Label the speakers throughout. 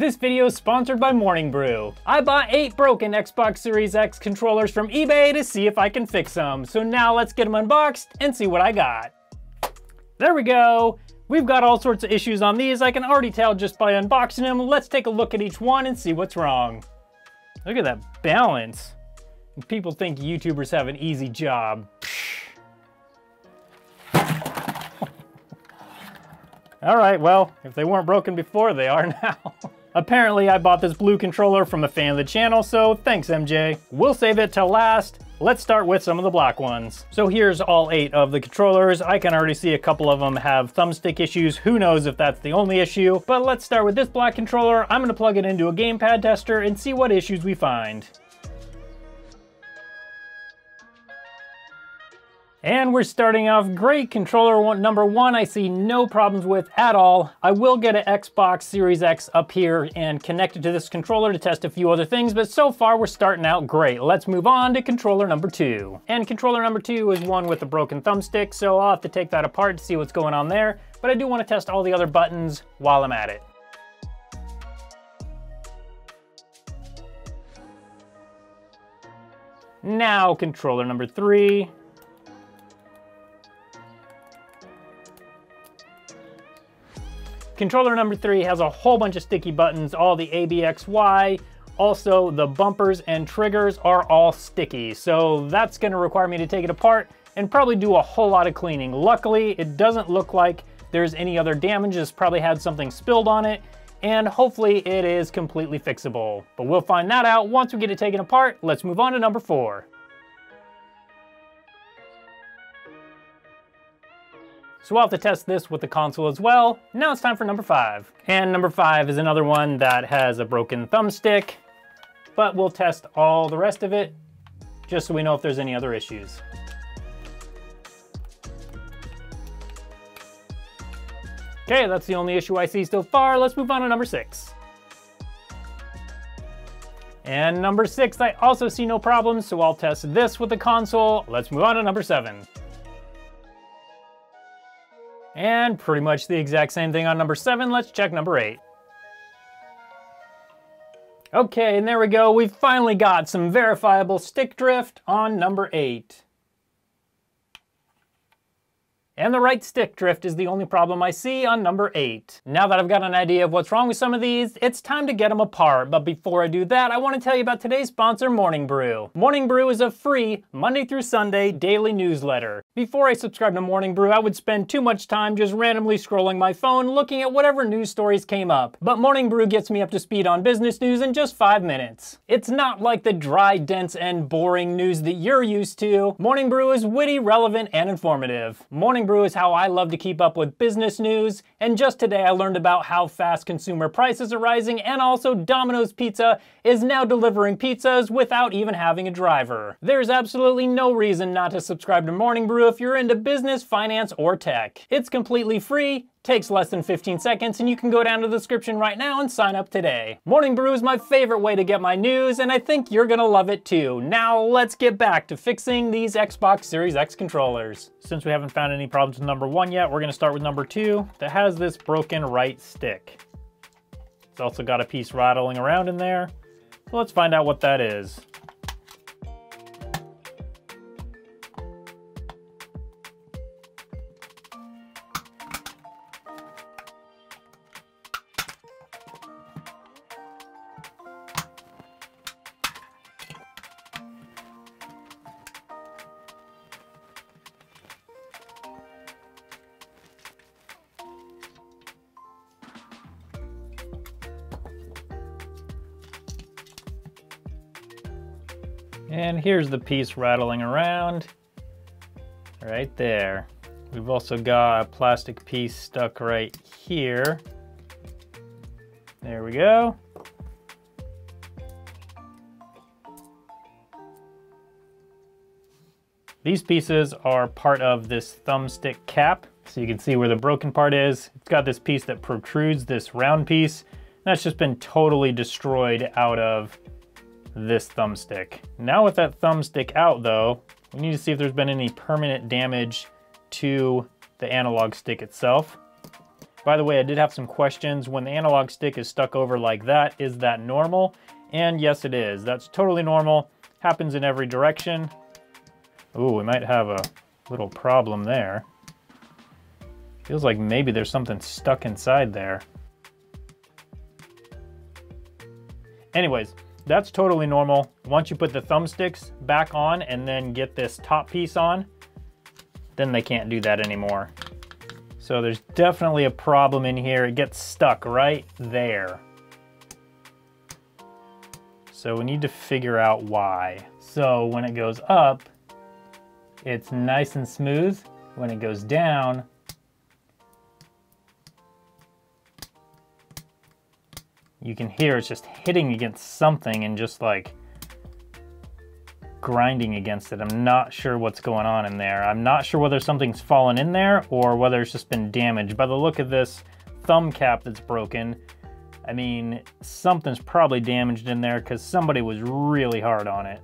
Speaker 1: This video is sponsored by Morning Brew. I bought eight broken Xbox Series X controllers from eBay to see if I can fix them. So now let's get them unboxed and see what I got. There we go. We've got all sorts of issues on these. I can already tell just by unboxing them. Let's take a look at each one and see what's wrong. Look at that balance. People think YouTubers have an easy job. All right, well, if they weren't broken before, they are now. Apparently, I bought this blue controller from a fan of the channel, so thanks, MJ. We'll save it till last. Let's start with some of the black ones. So here's all eight of the controllers. I can already see a couple of them have thumbstick issues. Who knows if that's the only issue, but let's start with this black controller. I'm gonna plug it into a gamepad tester and see what issues we find. And we're starting off great. Controller one, number one, I see no problems with at all. I will get an Xbox Series X up here and connect it to this controller to test a few other things, but so far we're starting out great. Let's move on to controller number two. And controller number two is one with a broken thumbstick, so I'll have to take that apart to see what's going on there, but I do want to test all the other buttons while I'm at it. Now controller number three. Controller number three has a whole bunch of sticky buttons, all the ABXY. Also, the bumpers and triggers are all sticky, so that's gonna require me to take it apart and probably do a whole lot of cleaning. Luckily, it doesn't look like there's any other damage. It's probably had something spilled on it, and hopefully it is completely fixable. But we'll find that out once we get it taken apart. Let's move on to number four. So we'll have to test this with the console as well. Now it's time for number five. And number five is another one that has a broken thumbstick, but we'll test all the rest of it just so we know if there's any other issues. Okay, that's the only issue I see so far. Let's move on to number six. And number six, I also see no problems, so I'll test this with the console. Let's move on to number seven. And pretty much the exact same thing on number seven. Let's check number eight. Okay, and there we go. We've finally got some verifiable stick drift on number eight. And the right stick drift is the only problem I see on number 8. Now that I've got an idea of what's wrong with some of these, it's time to get them apart. But before I do that, I want to tell you about today's sponsor, Morning Brew. Morning Brew is a free, Monday through Sunday, daily newsletter. Before I subscribed to Morning Brew, I would spend too much time just randomly scrolling my phone looking at whatever news stories came up. But Morning Brew gets me up to speed on business news in just 5 minutes. It's not like the dry, dense, and boring news that you're used to. Morning Brew is witty, relevant, and informative. Morning Is how I love to keep up with business news, and just today I learned about how fast consumer prices are rising and also Domino's Pizza is now delivering pizzas without even having a driver. There's absolutely no reason not to subscribe to Morning Brew if you're into business, finance, or tech. It's completely free, Takes less than 15 seconds and you can go down to the description right now and sign up today. Morning Brew is my favorite way to get my news and I think you're gonna love it too. Now let's get back to fixing these Xbox Series X controllers. Since we haven't found any problems with number one yet, we're gonna start with number two that has this broken right stick. It's also got a piece rattling around in there. So let's find out what that is. Here's the piece rattling around right there. We've also got a plastic piece stuck right here. There we go. These pieces are part of this thumbstick cap. So you can see where the broken part is. It's got this piece that protrudes, this round piece. That's just been totally destroyed out of this thumbstick. Now with that thumbstick out though, we need to see if there's been any permanent damage to the analog stick itself. By the way, I did have some questions. When the analog stick is stuck over like that, is that normal? And yes, it is. That's totally normal. Happens in every direction. Ooh, we might have a little problem there. Feels like maybe there's something stuck inside there. Anyways, that's totally normal. Once you put the thumbsticks back on and then get this top piece on, then they can't do that anymore. So there's definitely a problem in here. It gets stuck right there. So we need to figure out why. So when it goes up, it's nice and smooth. When it goes down, you can hear it's just hitting against something and just like grinding against it. I'm not sure what's going on in there. I'm not sure whether something's fallen in there or whether it's just been damaged. By the look of this thumb cap that's broken, I mean, something's probably damaged in there because somebody was really hard on it.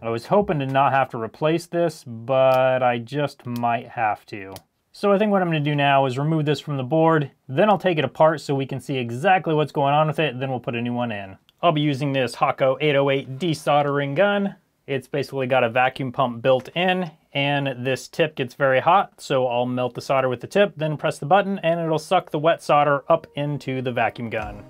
Speaker 1: I was hoping to not have to replace this, but I just might have to. So I think what I'm gonna do now is remove this from the board, then I'll take it apart so we can see exactly what's going on with it, then we'll put a new one in. I'll be using this Hakko 808 desoldering gun. It's basically got a vacuum pump built in and this tip gets very hot. So I'll melt the solder with the tip, then press the button and it'll suck the wet solder up into the vacuum gun.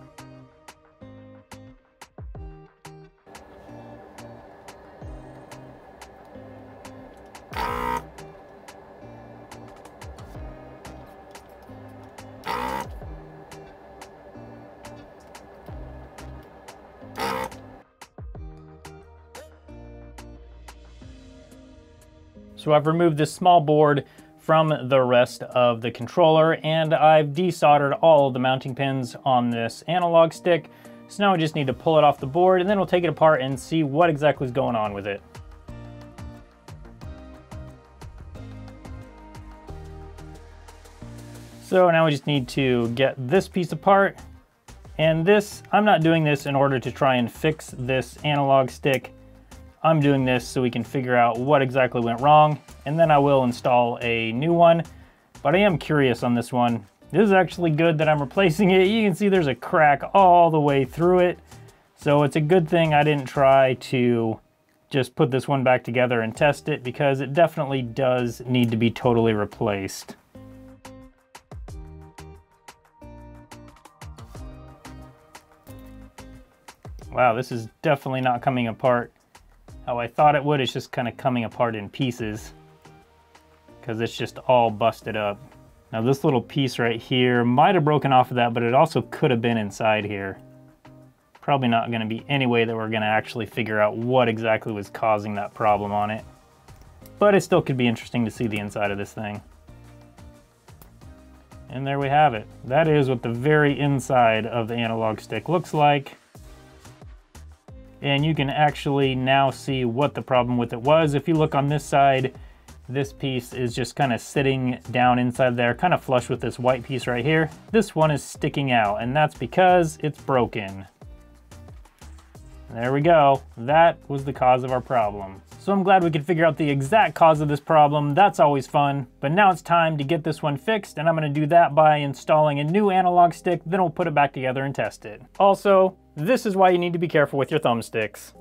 Speaker 1: So I've removed this small board from the rest of the controller and I've desoldered all the mounting pins on this analog stick. So now I just need to pull it off the board and then we'll take it apart and see what exactly is going on with it. So now we just need to get this piece apart. And this, I'm not doing this in order to try and fix this analog stick. I'm doing this so we can figure out what exactly went wrong, and then I will install a new one. But I am curious on this one. This is actually good that I'm replacing it. You can see there's a crack all the way through it. So it's a good thing I didn't try to just put this one back together and test it because it definitely does need to be totally replaced. Wow, this is definitely not coming apart how I thought it would. It's just kind of coming apart in pieces because it's just all busted up. Now this little piece right here might have broken off of that, but it also could have been inside here. Probably not gonna be any way that we're gonna actually figure out what exactly was causing that problem on it. But it still could be interesting to see the inside of this thing. And there we have it. That is what the very inside of the analog stick looks like and you can actually now see what the problem with it was. If you look on this side, this piece is just kind of sitting down inside there, kind of flush with this white piece right here. This one is sticking out, and that's because it's broken. There we go. That was the cause of our problem. So I'm glad we could figure out the exact cause of this problem. That's always fun. But now it's time to get this one fixed, and I'm gonna do that by installing a new analog stick, then we'll put it back together and test it. Also, this is why you need to be careful with your thumbsticks.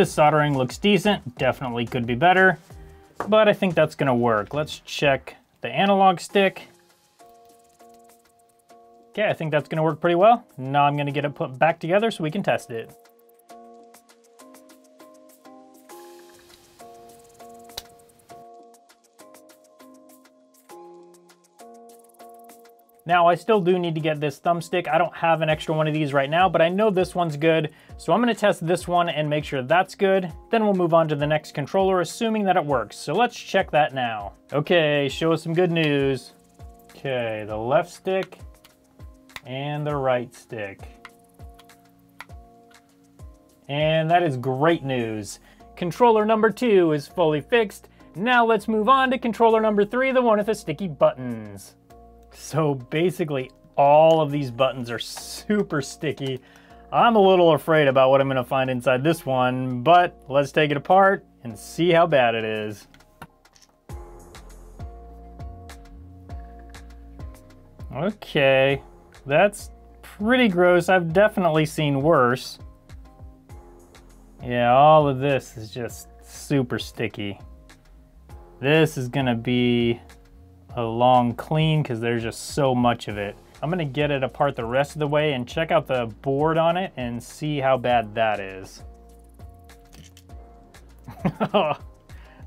Speaker 1: This soldering looks decent, definitely could be better, but I think that's gonna work. Let's check the analog stick. Okay, I think that's gonna work pretty well. Now I'm gonna get it put back together so we can test it. Now I still do need to get this thumbstick. I don't have an extra one of these right now, but I know this one's good. So I'm gonna test this one and make sure that's good. Then we'll move on to the next controller, assuming that it works. So let's check that now. Okay, show us some good news. Okay, the left stick and the right stick. And that is great news. Controller number two is fully fixed. Now let's move on to controller number three, the one with the sticky buttons. So basically all of these buttons are super sticky. I'm a little afraid about what I'm gonna find inside this one, but let's take it apart and see how bad it is. Okay, that's pretty gross. I've definitely seen worse. Yeah, all of this is just super sticky. This is gonna be a long clean because there's just so much of it. I'm gonna get it apart the rest of the way and check out the board on it and see how bad that is.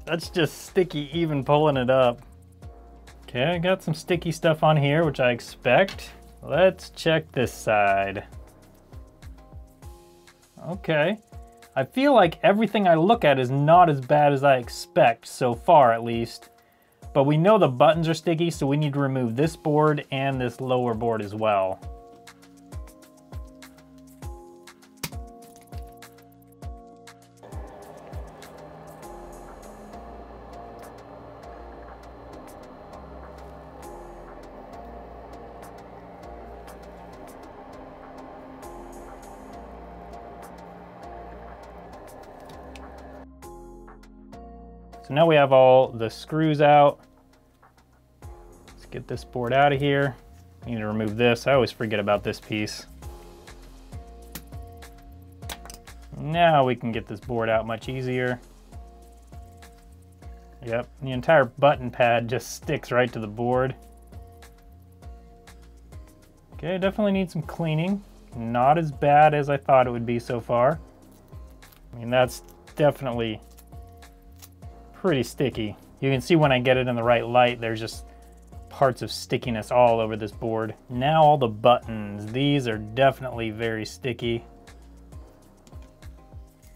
Speaker 1: That's just sticky even pulling it up. Okay, I got some sticky stuff on here, which I expect. Let's check this side. Okay. I feel like everything I look at is not as bad as I expect, so far at least. But we know the buttons are sticky, so we need to remove this board and this lower board as well. Now we have all the screws out. Let's get this board out of here. need to remove this. I always forget about this piece. Now we can get this board out much easier. Yep, the entire button pad just sticks right to the board. Okay, definitely need some cleaning. Not as bad as I thought it would be so far. I mean, that's definitely pretty sticky. You can see when I get it in the right light, there's just parts of stickiness all over this board. Now all the buttons, these are definitely very sticky.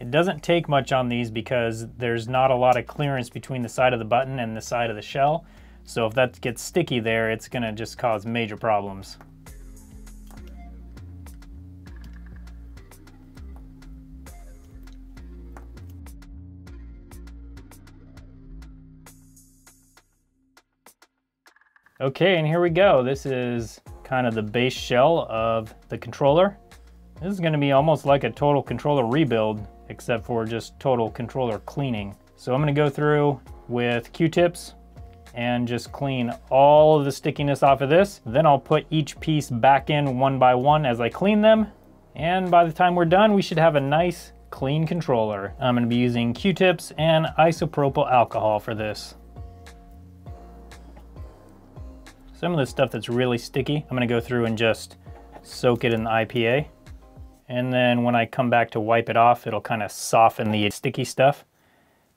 Speaker 1: It doesn't take much on these because there's not a lot of clearance between the side of the button and the side of the shell. So if that gets sticky there, it's gonna just cause major problems. Okay, and here we go. This is kind of the base shell of the controller. This is gonna be almost like a total controller rebuild, except for just total controller cleaning. So I'm gonna go through with Q-tips and just clean all of the stickiness off of this. Then I'll put each piece back in one by one as I clean them. And by the time we're done, we should have a nice clean controller. I'm gonna be using Q-tips and isopropyl alcohol for this. Some of the stuff that's really sticky, I'm gonna go through and just soak it in the IPA. And then when I come back to wipe it off, it'll kind of soften the sticky stuff.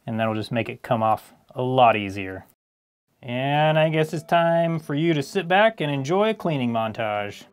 Speaker 1: And that'll just make it come off a lot easier. And I guess it's time for you to sit back and enjoy a cleaning montage.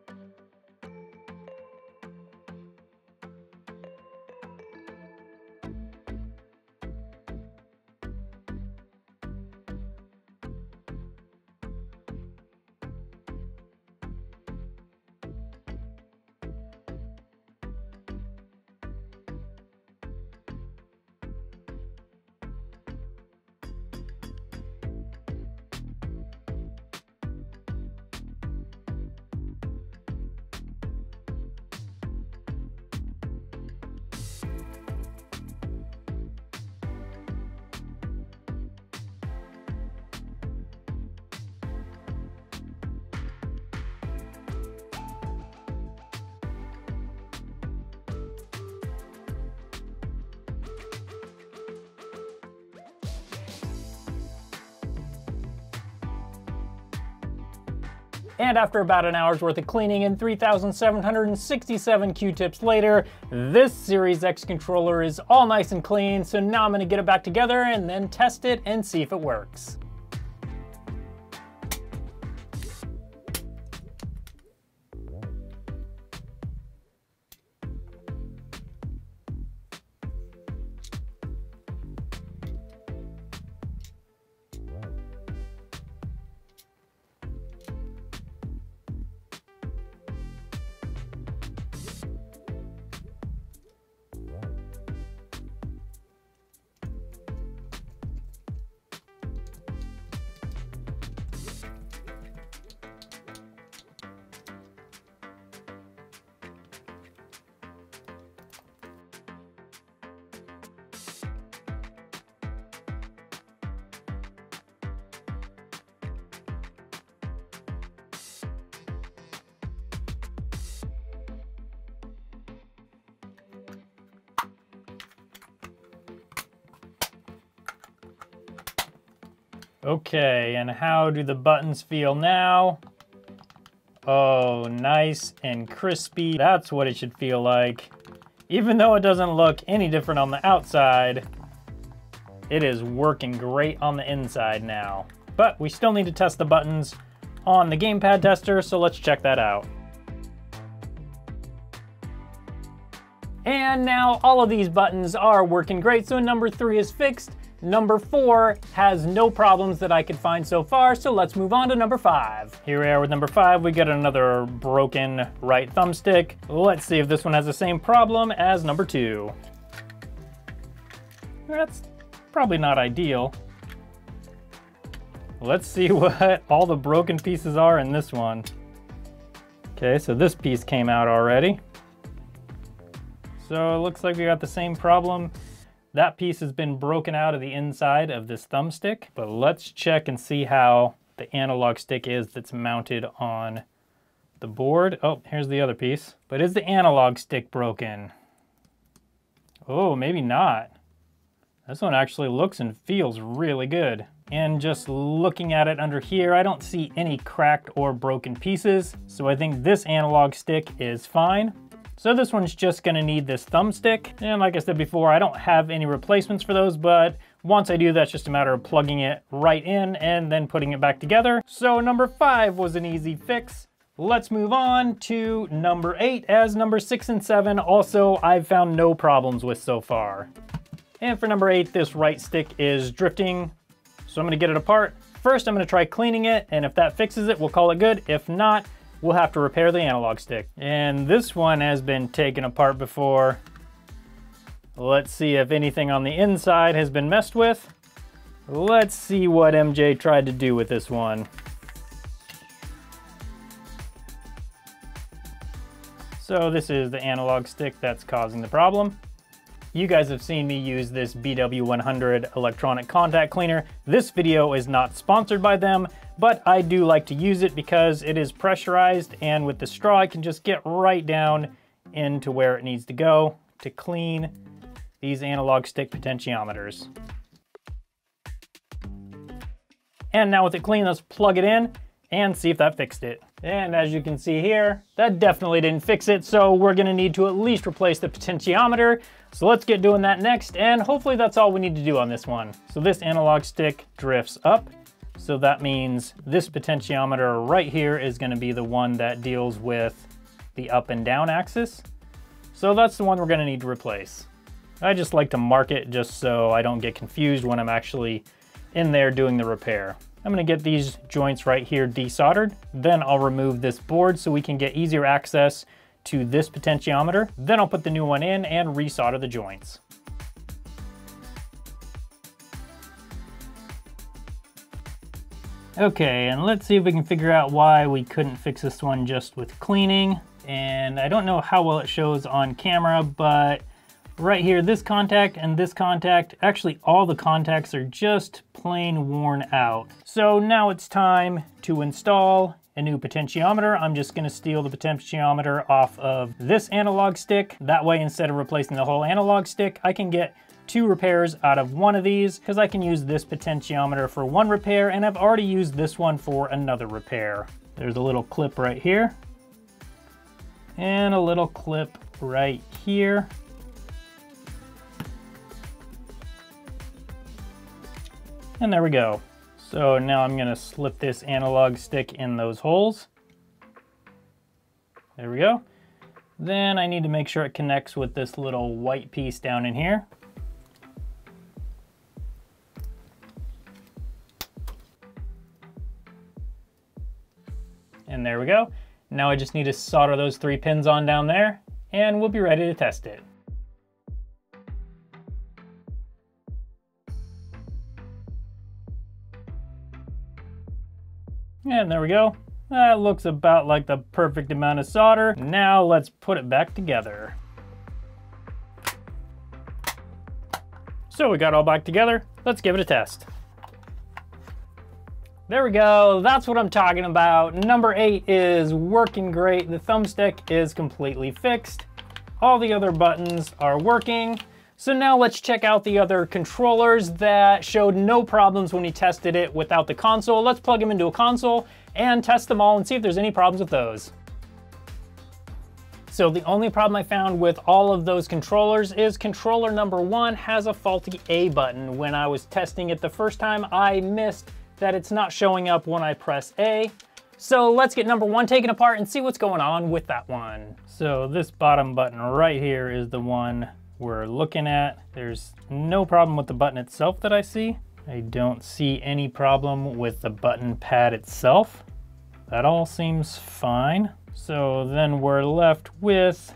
Speaker 1: And after about an hour's worth of cleaning and 3,767 Q-tips later, this Series X controller is all nice and clean, so now I'm gonna get it back together and then test it and see if it works. Okay, and how do the buttons feel now? Oh, nice and crispy. That's what it should feel like. Even though it doesn't look any different on the outside, it is working great on the inside now. But we still need to test the buttons on the gamepad tester, so let's check that out. And now all of these buttons are working great, so number three is fixed. Number four has no problems that I could find so far, so let's move on to number five. Here we are with number five, we get another broken right thumbstick. Let's see if this one has the same problem as number two. That's probably not ideal. Let's see what all the broken pieces are in this one. Okay, so this piece came out already. So it looks like we got the same problem. That piece has been broken out of the inside of this thumbstick, but let's check and see how the analog stick is that's mounted on the board. Oh, here's the other piece. But is the analog stick broken? Oh, maybe not. This one actually looks and feels really good. And just looking at it under here, I don't see any cracked or broken pieces. So I think this analog stick is fine. So this one's just gonna need this thumbstick. And like I said before, I don't have any replacements for those, but once I do, that's just a matter of plugging it right in and then putting it back together. So number five was an easy fix. Let's move on to number eight, as number six and seven also I've found no problems with so far. And for number eight, this right stick is drifting, so I'm gonna get it apart. First, I'm gonna try cleaning it, and if that fixes it, we'll call it good. If not, we'll have to repair the analog stick. And this one has been taken apart before. Let's see if anything on the inside has been messed with. Let's see what MJ tried to do with this one. So this is the analog stick that's causing the problem. You guys have seen me use this BW100 electronic contact cleaner. This video is not sponsored by them, but I do like to use it because it is pressurized and with the straw I can just get right down into where it needs to go to clean these analog stick potentiometers. And now with it clean, let's plug it in and see if that fixed it. And as you can see here, that definitely didn't fix it, so we're gonna need to at least replace the potentiometer. So let's get doing that next, and hopefully that's all we need to do on this one. So this analog stick drifts up, so that means this potentiometer right here is gonna be the one that deals with the up and down axis. So that's the one we're gonna need to replace. I just like to mark it just so I don't get confused when I'm actually in there doing the repair. I'm gonna get these joints right here desoldered. Then I'll remove this board so we can get easier access to this potentiometer. Then I'll put the new one in and resolder the joints. Okay, and let's see if we can figure out why we couldn't fix this one just with cleaning. And I don't know how well it shows on camera, but right here, this contact and this contact, actually all the contacts are just plain worn out. So now it's time to install a new potentiometer. I'm just gonna steal the potentiometer off of this analog stick. That way, instead of replacing the whole analog stick, I can get two repairs out of one of these because I can use this potentiometer for one repair and I've already used this one for another repair. There's a little clip right here and a little clip right here. And there we go. So now I'm gonna slip this analog stick in those holes. There we go. Then I need to make sure it connects with this little white piece down in here. And there we go. Now I just need to solder those three pins on down there and we'll be ready to test it. And there we go. That looks about like the perfect amount of solder. Now let's put it back together. So we got all back together. Let's give it a test. There we go, that's what I'm talking about. Number eight is working great. The thumbstick is completely fixed. All the other buttons are working. So now let's check out the other controllers that showed no problems when we tested it without the console. Let's plug them into a console and test them all and see if there's any problems with those. So the only problem I found with all of those controllers is controller number one has a faulty A button. When I was testing it the first time, I missed that it's not showing up when I press A. So let's get number one taken apart and see what's going on with that one. So this bottom button right here is the one we're looking at. There's no problem with the button itself that I see. I don't see any problem with the button pad itself. That all seems fine. So then we're left with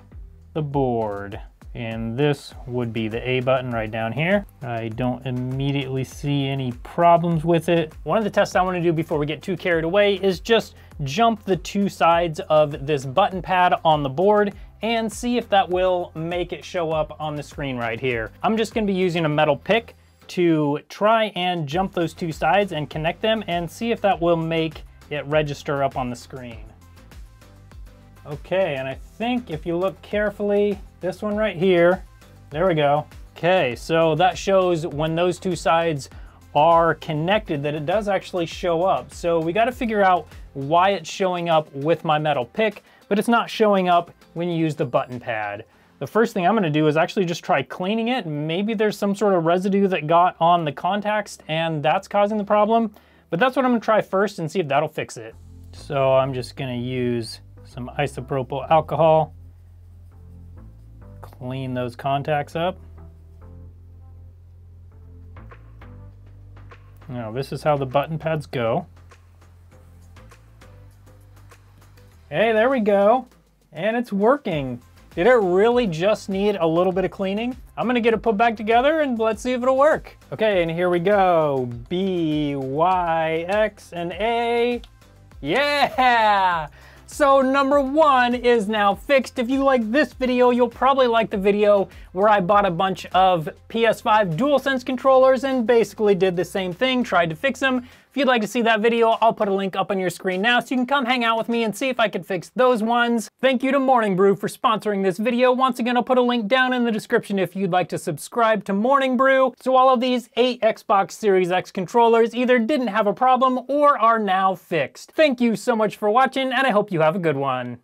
Speaker 1: the board. And this would be the A button right down here. I don't immediately see any problems with it. One of the tests I wanna do before we get too carried away is just jump the two sides of this button pad on the board and see if that will make it show up on the screen right here. I'm just gonna be using a metal pick to try and jump those two sides and connect them and see if that will make it register up on the screen. Okay, and I think if you look carefully, this one right here, there we go. Okay, so that shows when those two sides are connected that it does actually show up. So we gotta figure out why it's showing up with my metal pick, but it's not showing up when you use the button pad. The first thing I'm gonna do is actually just try cleaning it. Maybe there's some sort of residue that got on the contacts and that's causing the problem, but that's what I'm gonna try first and see if that'll fix it. So I'm just gonna use some isopropyl alcohol, clean those contacts up. Now this is how the button pads go. Hey, there we go. And it's working. Did it really just need a little bit of cleaning? I'm gonna get it put back together and let's see if it'll work. Okay, and here we go. B, Y, X, and A. Yeah! So number one is now fixed. If you like this video, you'll probably like the video where I bought a bunch of PS5 DualSense controllers and basically did the same thing, tried to fix them. If you'd like to see that video, I'll put a link up on your screen now so you can come hang out with me and see if I can fix those ones. Thank you to Morning Brew for sponsoring this video. Once again, I'll put a link down in the description if you'd like to subscribe to Morning Brew. So all of these eight Xbox Series X controllers either didn't have a problem or are now fixed. Thank you so much for watching and I hope you have a good one.